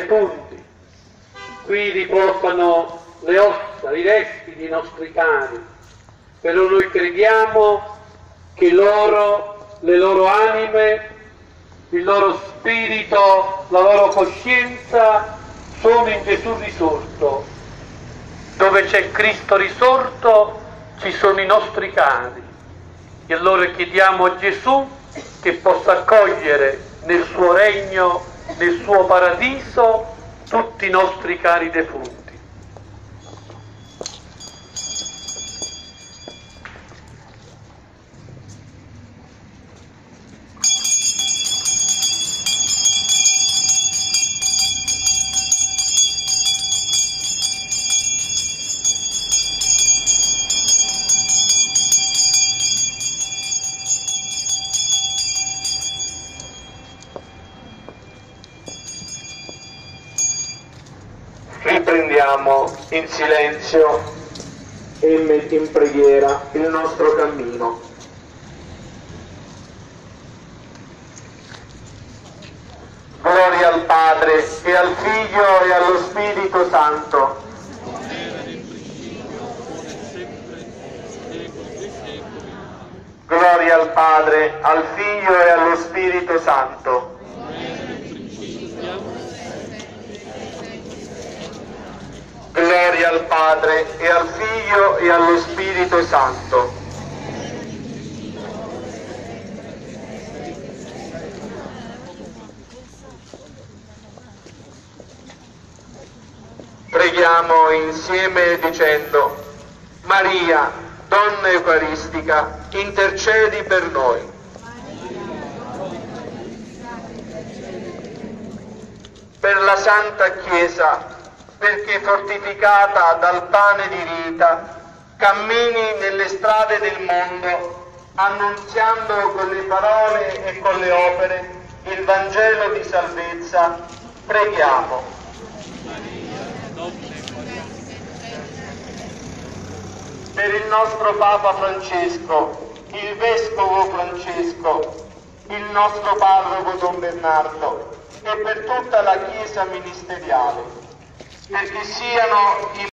defunti. Qui riposano le ossa, i resti dei nostri cari, però noi crediamo che loro, le loro anime, il loro spirito, la loro coscienza sono in Gesù risorto. Dove c'è Cristo risorto ci sono i nostri cari. E allora chiediamo a Gesù che possa accogliere nel suo regno, nel suo paradiso, tutti i nostri cari defunti. Riprendiamo in silenzio e in preghiera il nostro cammino. Gloria al Padre e al Figlio e allo Spirito Santo. Gloria al Padre, al Figlio e allo Spirito Santo. Gloria al Padre e al Figlio e allo Spirito Santo. Preghiamo insieme dicendo, Maria, Donna Eucaristica, intercedi per noi. Per la Santa Chiesa, perché fortificata dal pane di vita, cammini nelle strade del mondo, annunziando con le parole e con le opere il Vangelo di salvezza, preghiamo. Per il nostro Papa Francesco, il Vescovo Francesco, il nostro Parroco Don Bernardo e per tutta la Chiesa ministeriale perché siano i